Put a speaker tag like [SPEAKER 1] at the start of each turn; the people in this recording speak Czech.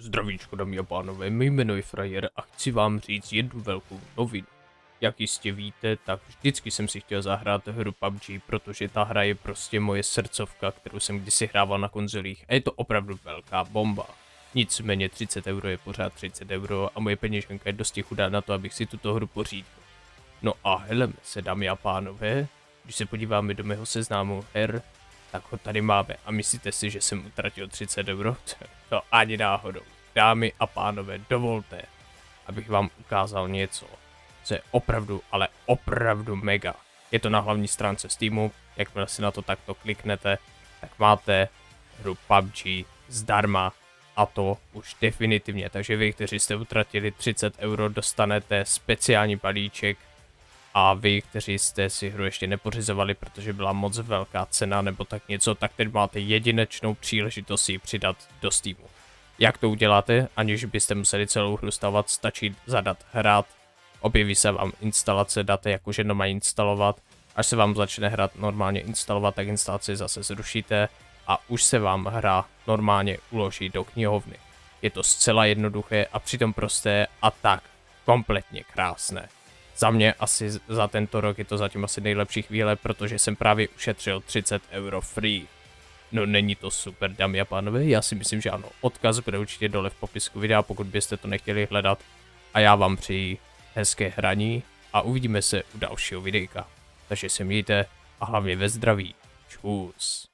[SPEAKER 1] Zdravíčko dámy a pánové, mé jméno je Frajer a chci vám říct jednu velkou novinu. Jak jistě víte, tak vždycky jsem si chtěl zahrát hru PUBG, protože ta hra je prostě moje srdcovka, kterou jsem kdysi hrával na konzolích a je to opravdu velká bomba. Nicméně 30 euro je pořád 30 euro a moje peněženka je dosti chudá na to, abych si tuto hru pořídil. No a heleme se dámy a pánové, když se podíváme do mého seznámu her, tak ho tady máme. A myslíte si, že jsem utratil 30 euro? To ani náhodou. Dámy a pánové, dovolte, abych vám ukázal něco, co je opravdu, ale opravdu mega. Je to na hlavní stránce Steamu, jakmile si na to takto kliknete, tak máte hru PUBG zdarma a to už definitivně. Takže vy, kteří jste utratili 30 euro, dostanete speciální balíček a vy, kteří jste si hru ještě nepořizovali, protože byla moc velká cena nebo tak něco, tak teď máte jedinečnou příležitost ji přidat do Steamu. Jak to uděláte, aniž byste museli celou hru stavovat, stačí zadat hrát, objeví se vám instalace, dáte jakože doma instalovat, až se vám začne hrát normálně instalovat, tak instalaci zase zrušíte a už se vám hra normálně uloží do knihovny. Je to zcela jednoduché a přitom prosté a tak kompletně krásné. Za mě asi za tento rok je to zatím asi nejlepší chvíle, protože jsem právě ušetřil 30 euro free. No není to super, dámy a pánové, já si myslím, že ano. Odkaz bude určitě dole v popisku videa, pokud byste to nechtěli hledat. A já vám přeji hezké hraní a uvidíme se u dalšího videjka. Takže se mějte a hlavně ve zdraví. Čus.